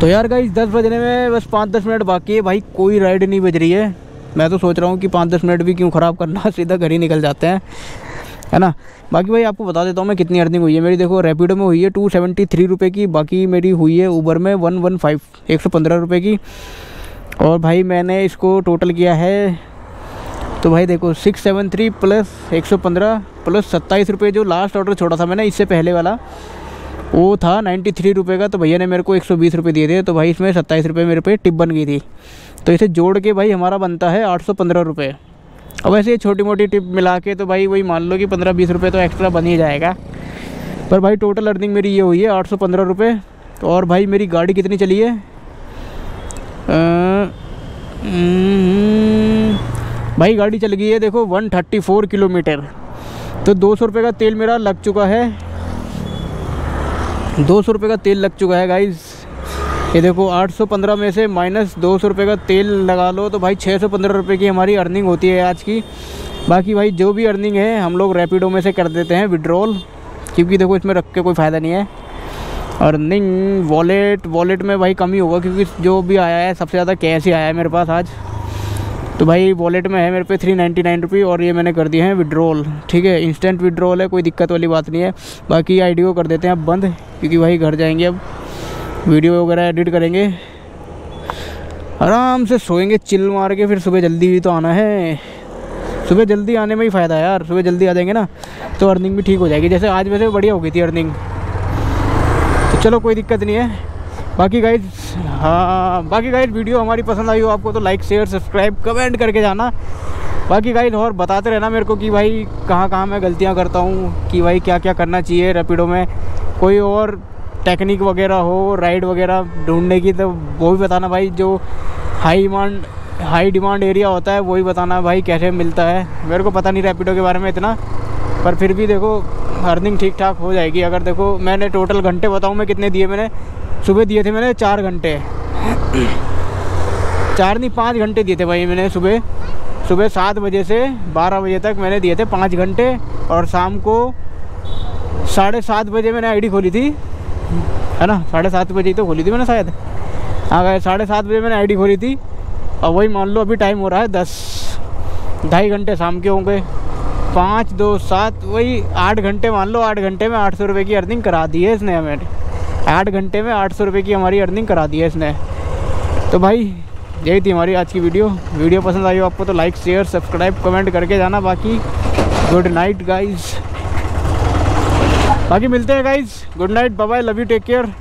तो यार गाइस दस बजने में बस पाँच दस मिनट बाकी है। भाई, कोई राइड नहीं बज रही है। मैं तो सोच रहा हूँ कि पाँच दस मिनट भी क्यों ख़राब करना, सीधा घर ही निकल जाते हैं। है ना? बाकी भाई, आपको बता देता हूँ मैं कितनी अर्निंग हुई है। मेरी देखो रैपिडो में हुई है टू सेवेंटी थ्री रुपये की, बाकी मेरी हुई है ऊबर में वन वन फाइव एक सौ पंद्रह रुपये की। और भाई, मैंने इसको टोटल किया है तो भाई देखो सिक्स सेवन थ्री प्लस एक सौ पंद्रह प्लस सत्ताईस रुपये जो लास्ट ऑर्डर छोड़ा था मैंने, इससे पहले वाला वो था नाइन्टी थ्री रुपये का तो भैया ने मेरे को एक सौ बीस रुपये दिए थे तो भाई इसमें सत्ताईस रुपये मेरे पे टिप बन गई थी। तो इसे जोड़ के भाई हमारा बनता है आठ सौ पंद्रह रुपये अब वैसे ये छोटी मोटी टिप मिला के तो भाई वही मान लो कि पंद्रह बीस रुपये तो एक्स्ट्रा बन ही जाएगा। पर भाई टोटल अर्निंग मेरी ये हुई है आठ सौ पंद्रह रुपये तो और भाई मेरी गाड़ी कितनी चली है? हम्म, भाई गाड़ी चल गई है देखो वन थर्टी फोर किलोमीटर। तो दो सौ रुपये का तेल मेरा लग चुका है। दो सौ रुपये का तेल लग चुका है गाइज़ ये देखो 815 में से माइनस दो सौ रुपये का तेल लगा लो तो भाई छः सौ पंद्रह रुपये की हमारी अर्निंग होती है आज की। बाकी भाई, जो भी अर्निंग है, हम लोग रैपिडो में से कर देते हैं विड्रॉल क्योंकि देखो, इसमें रख के कोई फ़ायदा नहीं है। अर्निंग वॉलेट वॉलेट में भाई कम होगा, क्योंकि जो भी आया है, सबसे ज़्यादा कैश ही आया है मेरे पास आज। तो भाई वॉलेट में है मेरे पे थ्री नाइन्टी नाइन रुपये और ये मैंने कर दिए हैं विड्रॉल ठीक है? इंस्टेंट विड्रॉल है, कोई दिक्कत वाली बात नहीं है। बाकी आईडी को कर देते हैं अब बंद, क्योंकि भाई घर जाएँगे अब। वीडियो वगैरह एडिट करेंगे। आराम से सोएँगे चिल मार के फिर सुबह जल्दी भी तो आना है। सुबह जल्दी आने में ही फ़ायदा है यार, सुबह जल्दी आ जाएँगे ना तो अर्निंग भी ठीक हो जाएगी। जैसे आज वैसे बढ़िया हो गई थी अर्निंग तो चलो कोई दिक्कत नहीं है। बाकी गाइज़ हाँ बाकी गाइज़ वीडियो हमारी पसंद आई हो आपको तो लाइक शेयर सब्सक्राइब कमेंट करके जाना। बाकी गाइज़ और बताते रहना मेरे को कि भाई कहाँ कहाँ मैं गलतियाँ करता हूँ, कि भाई क्या क्या करना चाहिए रैपिडो में। कोई और टेक्निक वगैरह हो राइड वगैरह ढूँढने की तो वो भी बताना भाई। जो high demand high demand area होता है वही बताना भाई कैसे मिलता है। मेरे को पता नहीं रैपिडो के बारे में इतना, पर फिर भी देखो अर्निंग ठीक ठाक हो जाएगी। अगर देखो, मैंने टोटल घंटे बताऊँ मैं कितने दिए मैंने सुबह दिए थे मैंने चार घंटे। चार नहीं, पाँच घंटे दिए थे भाई मैंने सुबह। सुबह सात बजे से बारह बजे तक मैंने दिए थे पाँच घंटे और शाम को साढ़े सात बजे मैंने आईडी खोली थी। है ना? साढ़े सात बजे तो खोली थी मैंने शायद। हाँ गए साढ़े सात बजे मैंने आईडी खोली थी। और वही मान लो अभी टाइम हो रहा है दस, ढाई घंटे शाम के होंगे। पाँच, दो, सात, वही आठ घंटे मान लो, आठ घंटे में आठ सौ रुपये की अर्निंग करा दी है इसने हमें। आठ घंटे में आठ सौ रुपये की हमारी अर्निंग करा दी है इसने। तो भाई, यही थी हमारी आज की वीडियो। वीडियो पसंद आई हो आपको तो लाइक शेयर सब्सक्राइब कमेंट करके जाना। बाकी गुड नाइट गाइज़ बाकी मिलते हैं guys good night bye love you take care